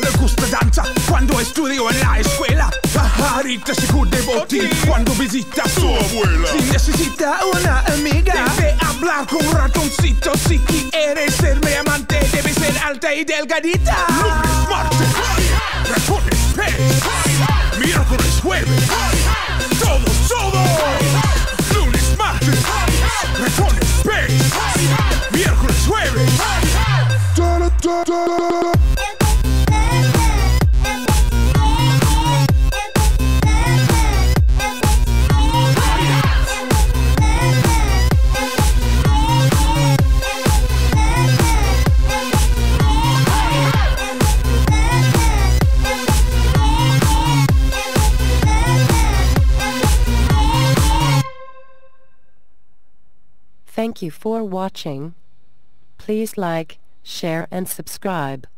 Le gusta danza cuando estudio en la escuela. Pajarita se de botín cuando visita a su abuela. Si necesita una amiga, debe hablar con ratoncito. Si quieres ser mi amante, debe ser alta y delgadita. Miércoles, jueves, Thank you for watching. Please like, share and subscribe.